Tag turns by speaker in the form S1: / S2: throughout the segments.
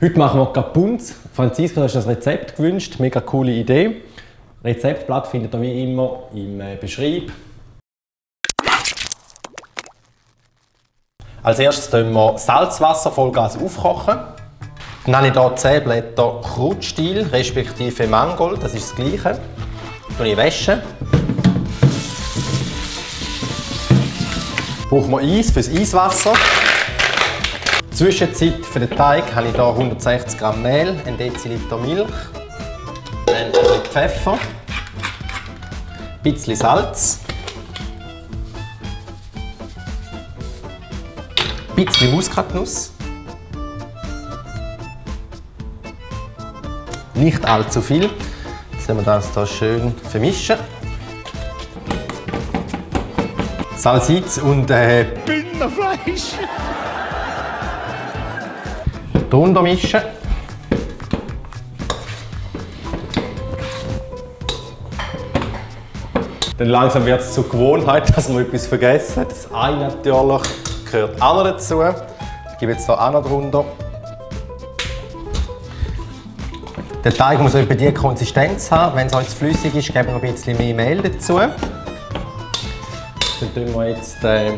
S1: Heute machen wir Capunz. Franziska, du hast das Rezept gewünscht. Mega coole Idee. Rezeptblatt findet ihr wie immer im äh, Beschreib. Als erstes tun wir Salzwasser Vollgas aufkochen. Dann habe ich hier 10 Blätter Krutstiel, respektive Mangold, das ist das gleiche. Dann ich waschen. Brauchen wir Eis fürs Eiswasser. Zwischenzeit für den Teig habe ich hier 160 Gramm Mehl, 1 Deziliter Milch, ein bisschen Pfeffer, ein bisschen Salz, ein bisschen Muskatnuss, nicht allzu viel. Jetzt werden wir das hier schön vermischen. Salzitz und äh,
S2: Bündnerfleisch.
S1: Drunter mischen. Dann langsam wird es zur Gewohnheit, dass wir etwas vergessen. Das Ei natürlich gehört auch noch dazu. Ich gebe jetzt hier auch noch drunter. Der Teig muss etwa diese Konsistenz haben. Wenn es jetzt flüssig ist, geben wir ein bisschen mehr Mehl dazu. Dann tun wir jetzt die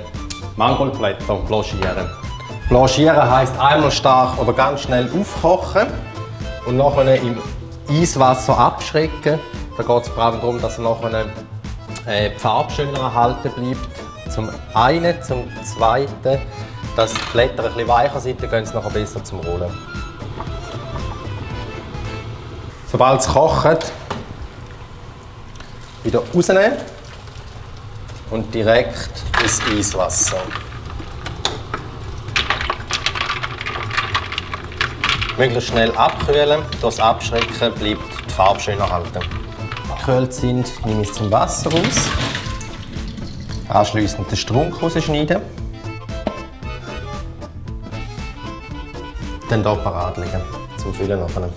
S1: Mangoldblätter blanchieren. Blanchieren heisst einmal stark oder ganz schnell aufkochen und nachher im Eiswasser abschrecken. Da geht es vor allem darum, dass er nachher äh, die Farbe schöner erhalten bleibt. Zum einen, zum zweiten, dass die Blätter ein bisschen weicher sind, dann gehen sie nachher besser zum Rollen. Sobald es kocht, wieder rausnehmen und direkt ins Eiswasser. Möglichst schnell abkühlen, das Abschrecken bleibt die Farbe schön erhalten. Gekühlt sind, nehme ich es zum Wasser raus. Anschliessend den Strunk rausschneiden. Dann hier parat legen, zum Füllen nachher.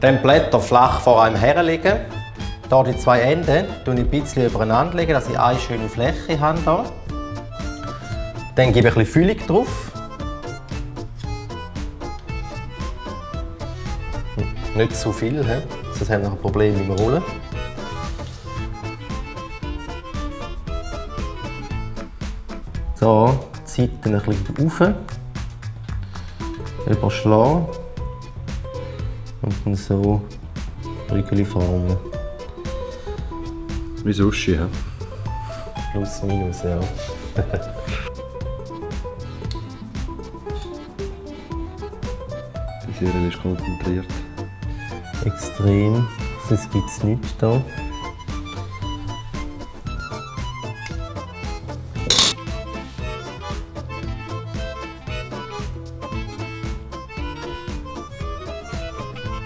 S1: Dann Blätter flach vor einem herlegen. Hier die zwei Enden lege ich ein bisschen übereinander, legen, dass ich eine schöne Fläche habe. Dann gebe ich ein bisschen Füllung drauf. Nicht zu viel, he? sonst haben wir ein Problem mit dem Rollen. So, die Seiten ein bisschen rauf. Überschlagen. Und dann so Rügel formen.
S2: Wie Sushi, hä?
S1: Plus, minus, ja.
S2: Die Serie ist konzentriert.
S1: Extrem. Sonst gibt es nichts hier.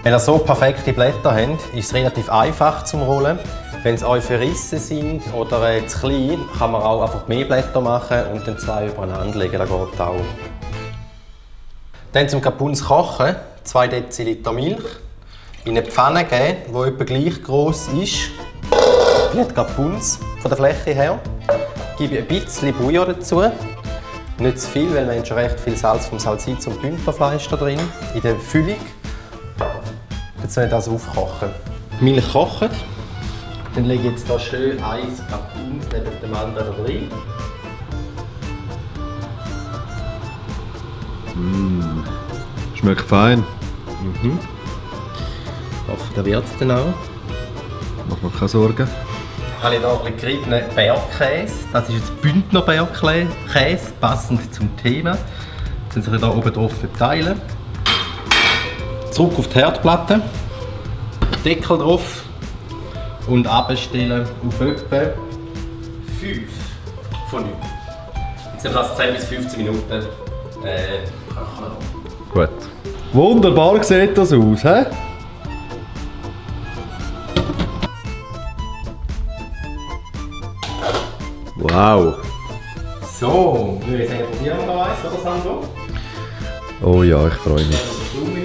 S1: Wenn ihr so perfekte Blätter habt, ist es relativ einfach zum Rollen. Wenn sie euch verrissen sind oder äh, zu klein, kann man auch einfach mehr Blätter machen und dann zwei übereinander legen. Das geht auch. Dann zum Kapuns kochen, 2 Deziliter Milch in eine Pfanne geben, die etwa gleich groß ist wie die Kapuns von der Fläche her. Gebe ein bisschen Bouillon dazu. Nicht zu viel, weil wir haben schon recht viel Salz vom Salzitz und Bündnerfleisch da drin. In der Füllung. Jetzt soll ich das aufkochen. Milch kocht. Dann lege ich jetzt hier schön eins Kapuns neben dem anderen da drin.
S2: Schmeckt fein.
S1: Ich hoffe, da wird es dann auch.
S2: Mach mir keine Sorgen.
S1: habe ich hier ein bisschen geriebenen Bergkäse. Das ist jetzt Bündner Bergkäse, passend zum Thema. Jetzt sind sie hier oben drauf verteilen. Zurück auf die Herdplatte. Deckel drauf und abstellen auf etwa 5 von 9. Jetzt haben wir das 10 bis 15 Minuten äh.
S2: Gut. Wunderbar sieht das aus, hä? Wow.
S1: So, würde ich sagen, probieren wir noch eins, oder Sandro?
S2: Oh ja, ich freue mich.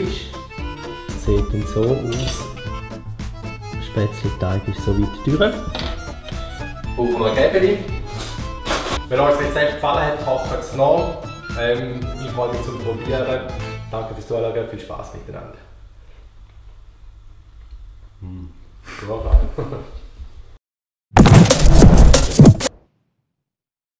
S1: Ist. Sieht dann so aus. Spätzleteig ist so weit durch. Brauchen wir noch ein Gäbeli. Wenn euch das Rezept gefallen hat, kocht es noch Ähm, ich freue mich zum Probieren. Danke fürs Zuschauen, viel Spaß miteinander. Klar.